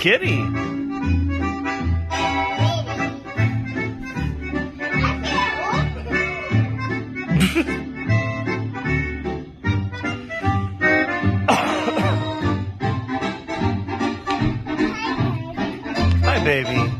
Kitty. Hi, baby.